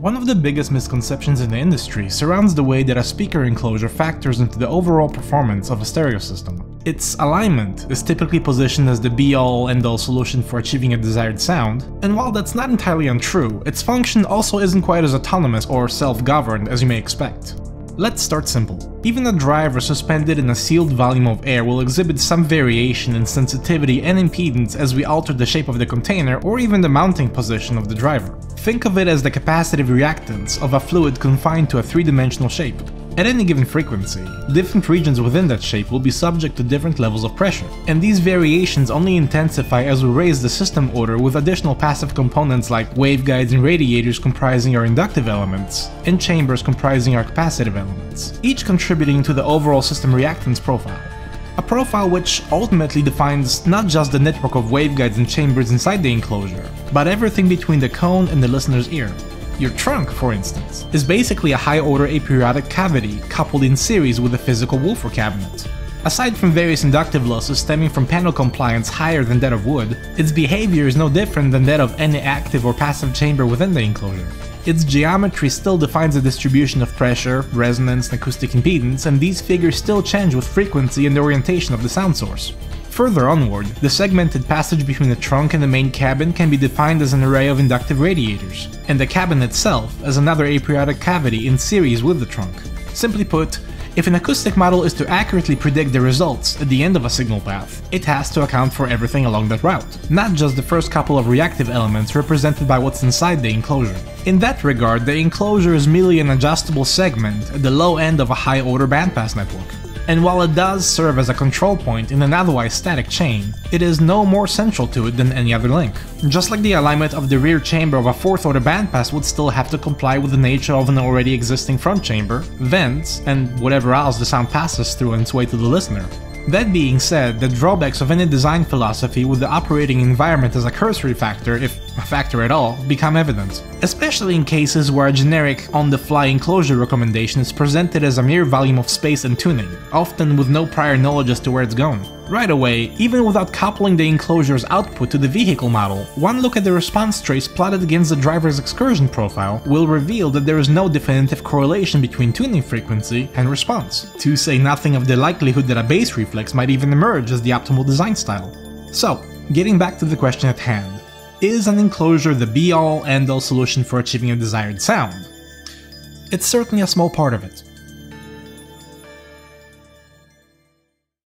One of the biggest misconceptions in the industry surrounds the way that a speaker enclosure factors into the overall performance of a stereo system. Its alignment is typically positioned as the be-all end-all solution for achieving a desired sound, and while that's not entirely untrue, its function also isn't quite as autonomous or self-governed as you may expect. Let's start simple. Even a driver suspended in a sealed volume of air will exhibit some variation in sensitivity and impedance as we alter the shape of the container or even the mounting position of the driver. Think of it as the capacitive reactance of a fluid confined to a three-dimensional shape. At any given frequency, different regions within that shape will be subject to different levels of pressure, and these variations only intensify as we raise the system order with additional passive components like waveguides and radiators comprising our inductive elements, and chambers comprising our capacitive elements, each contributing to the overall system reactance profile. A profile which ultimately defines not just the network of waveguides and chambers inside the enclosure, but everything between the cone and the listener's ear. Your trunk, for instance, is basically a high-order aperiodic cavity coupled in series with a physical woofer cabinet. Aside from various inductive losses stemming from panel compliance higher than that of wood, its behavior is no different than that of any active or passive chamber within the enclosure. Its geometry still defines the distribution of pressure, resonance, and acoustic impedance, and these figures still change with frequency and orientation of the sound source. Further onward, the segmented passage between the trunk and the main cabin can be defined as an array of inductive radiators, and the cabin itself as another aperiodic cavity in series with the trunk. Simply put, if an acoustic model is to accurately predict the results at the end of a signal path, it has to account for everything along that route, not just the first couple of reactive elements represented by what's inside the enclosure. In that regard, the enclosure is merely an adjustable segment at the low end of a high-order bandpass network and while it does serve as a control point in an otherwise static chain, it is no more central to it than any other link. Just like the alignment of the rear chamber of a 4th order bandpass would still have to comply with the nature of an already existing front chamber, vents, and whatever else the sound passes through on its way to the listener. That being said, the drawbacks of any design philosophy with the operating environment as a cursory factor, if a factor at all, become evident. Especially in cases where a generic on-the-fly enclosure recommendation is presented as a mere volume of space and tuning, often with no prior knowledge as to where it's going. Right away, even without coupling the enclosure's output to the vehicle model, one look at the response trace plotted against the driver's excursion profile will reveal that there is no definitive correlation between tuning frequency and response, to say nothing of the likelihood that a bass reflex might even emerge as the optimal design style. So, getting back to the question at hand, is an enclosure the be-all, end-all solution for achieving a desired sound? It's certainly a small part of it,